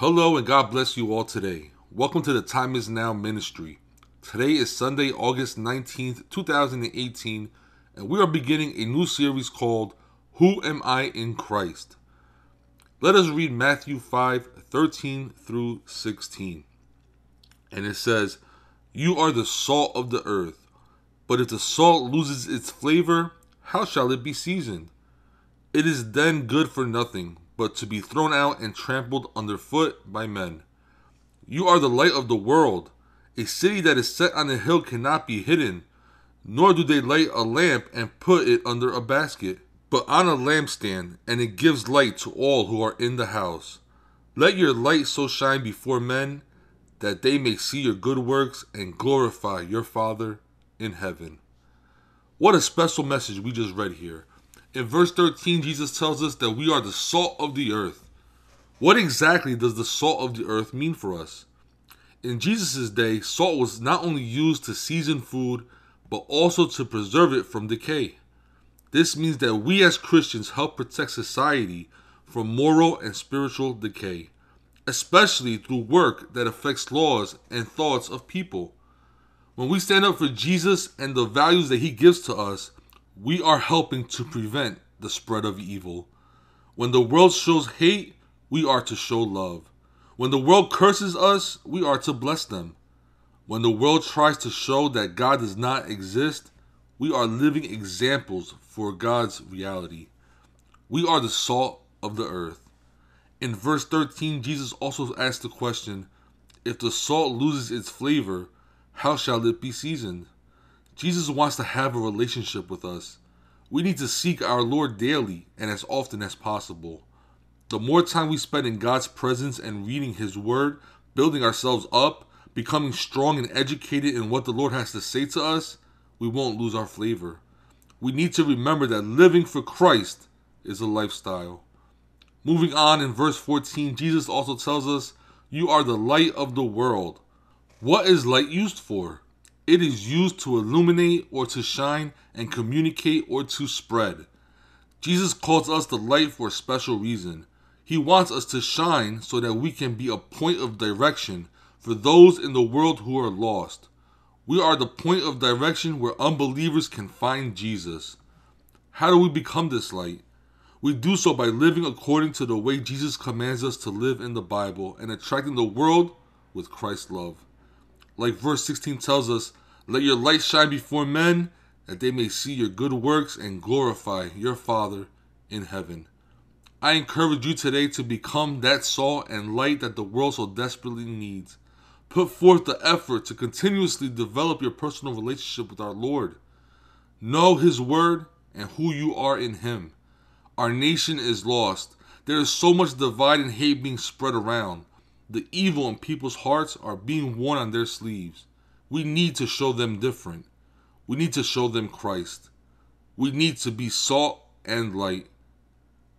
Hello and God bless you all today. Welcome to the Time Is Now ministry. Today is Sunday, August 19th, 2018, and we are beginning a new series called Who Am I in Christ? Let us read Matthew 5 13 through 16. And it says, You are the salt of the earth, but if the salt loses its flavor, how shall it be seasoned? It is then good for nothing but to be thrown out and trampled underfoot by men. You are the light of the world. A city that is set on a hill cannot be hidden, nor do they light a lamp and put it under a basket, but on a lampstand, and it gives light to all who are in the house. Let your light so shine before men that they may see your good works and glorify your Father in heaven. What a special message we just read here. In verse 13, Jesus tells us that we are the salt of the earth. What exactly does the salt of the earth mean for us? In Jesus' day, salt was not only used to season food, but also to preserve it from decay. This means that we as Christians help protect society from moral and spiritual decay, especially through work that affects laws and thoughts of people. When we stand up for Jesus and the values that he gives to us, we are helping to prevent the spread of evil. When the world shows hate, we are to show love. When the world curses us, we are to bless them. When the world tries to show that God does not exist, we are living examples for God's reality. We are the salt of the earth. In verse 13, Jesus also asked the question if the salt loses its flavor, how shall it be seasoned? Jesus wants to have a relationship with us. We need to seek our Lord daily and as often as possible. The more time we spend in God's presence and reading His Word, building ourselves up, becoming strong and educated in what the Lord has to say to us, we won't lose our flavor. We need to remember that living for Christ is a lifestyle. Moving on in verse 14, Jesus also tells us, You are the light of the world. What is light used for? It is used to illuminate or to shine and communicate or to spread. Jesus calls us the light for a special reason. He wants us to shine so that we can be a point of direction for those in the world who are lost. We are the point of direction where unbelievers can find Jesus. How do we become this light? We do so by living according to the way Jesus commands us to live in the Bible and attracting the world with Christ's love. Like verse 16 tells us, let your light shine before men, that they may see your good works and glorify your Father in heaven. I encourage you today to become that salt and light that the world so desperately needs. Put forth the effort to continuously develop your personal relationship with our Lord. Know His Word and who you are in Him. Our nation is lost. There is so much divide and hate being spread around. The evil in people's hearts are being worn on their sleeves. We need to show them different. We need to show them Christ. We need to be salt and light.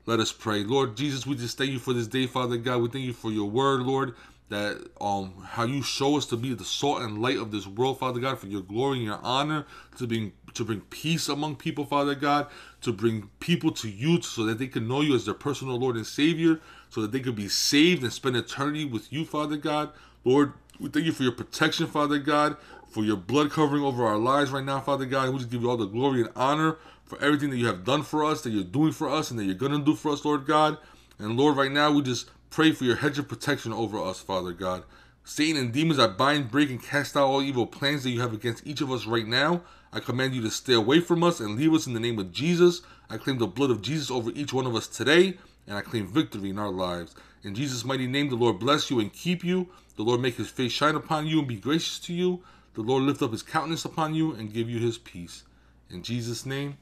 Let us pray. Lord Jesus, we just thank you for this day, Father God. We thank you for your word, Lord, that um how you show us to be the salt and light of this world, Father God, for your glory and your honor, to bring to bring peace among people, Father God, to bring people to you so that they can know you as their personal Lord and Savior, so that they could be saved and spend eternity with you, Father God. Lord, we thank you for your protection, Father God, for your blood covering over our lives right now, Father God. We just give you all the glory and honor for everything that you have done for us, that you're doing for us, and that you're going to do for us, Lord God. And Lord, right now, we just pray for your hedge of protection over us, Father God. Satan and demons, I bind, break, and cast out all evil plans that you have against each of us right now. I command you to stay away from us and leave us in the name of Jesus. I claim the blood of Jesus over each one of us today, and I claim victory in our lives. In Jesus' mighty name, the Lord bless you and keep you. The Lord make his face shine upon you and be gracious to you. The Lord lift up his countenance upon you and give you his peace. In Jesus' name,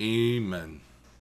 amen.